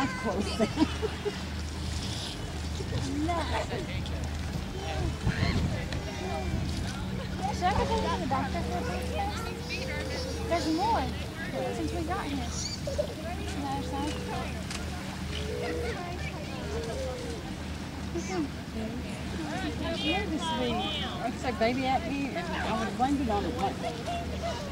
mouth close then. Should I go in the back there for a There's more since we got here. On the other side. Nervously, like baby at me, and I was blinded on it.